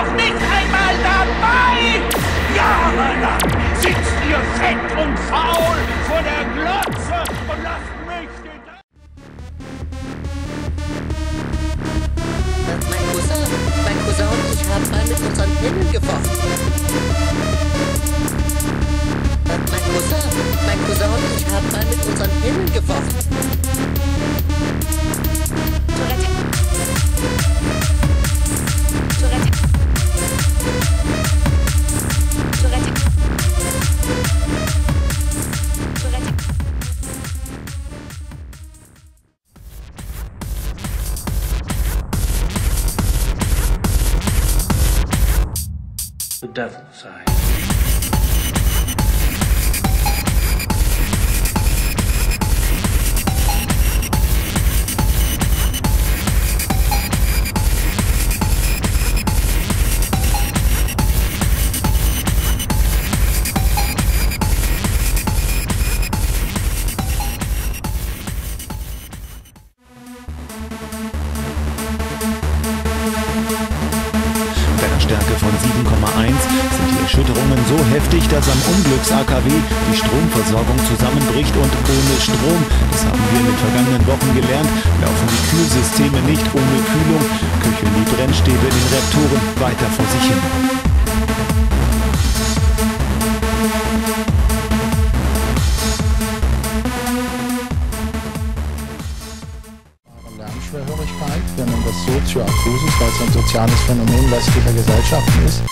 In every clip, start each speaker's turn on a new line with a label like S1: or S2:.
S1: noch nicht einmal dabei. Jahrelang sitzt ihr fett und faul vor der Glotze und lasst
S2: devil's side.
S3: Bei einer Stärke von 7,1 sind die Erschütterungen so heftig, dass am Unglücks-AKW die Stromversorgung zusammenbricht und ohne Strom, das haben wir in den vergangenen Wochen gelernt, laufen die Kühlsysteme nicht ohne Kühlung, köcheln die Brennstäbe in den Reaktoren weiter vor sich hin.
S4: Das Sozioakusis, weil es ein soziales Phänomen westlicher Gesellschaften ist.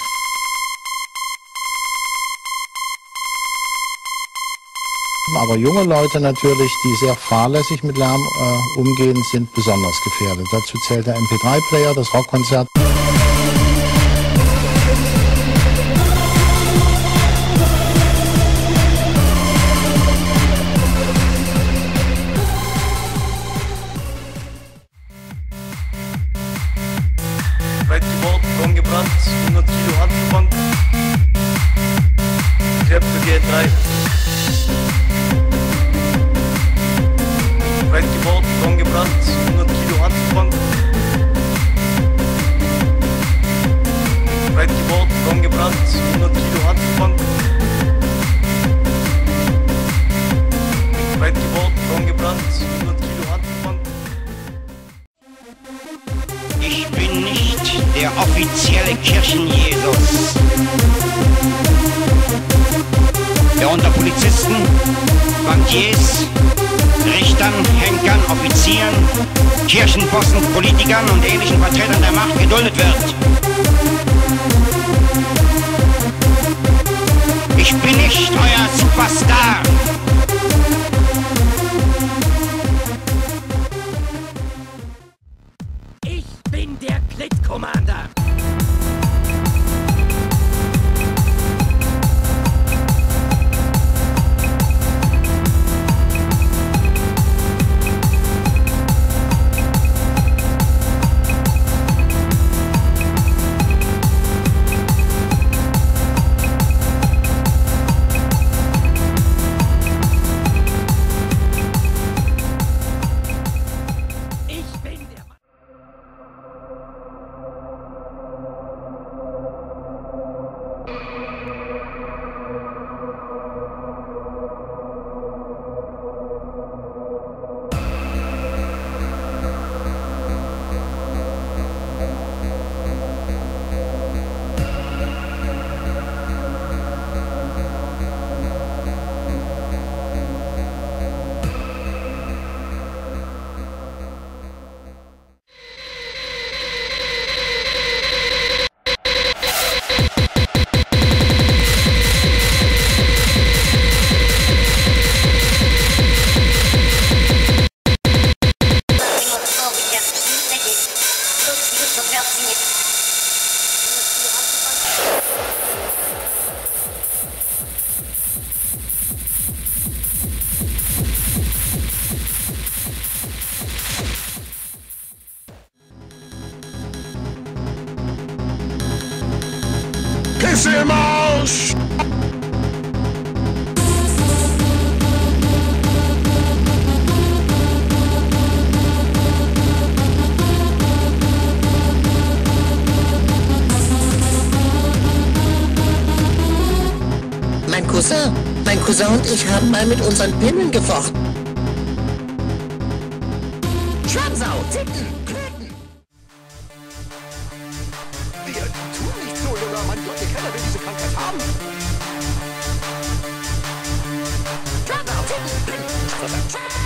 S4: Aber junge Leute natürlich, die sehr fahrlässig mit Lärm äh, umgehen, sind besonders gefährdet. Dazu zählt der MP3-Player, das Rockkonzert.
S5: Gebaut, braun gebrannt, 100 Kilo Handelbank. Kräfte G3. Breit
S1: Der unter Polizisten, Bankiers, Richtern, Henkern, Offizieren, Kirchenbossen, Politikern und ähnlichen Vertretern der Macht geduldet wird. Ich bin nicht euer Superstar. ist im Arsch! Mein
S6: Cousin, mein Cousin und ich haben mal mit unseren Pinnen gefochten. Schwammsau, Zicken! the time.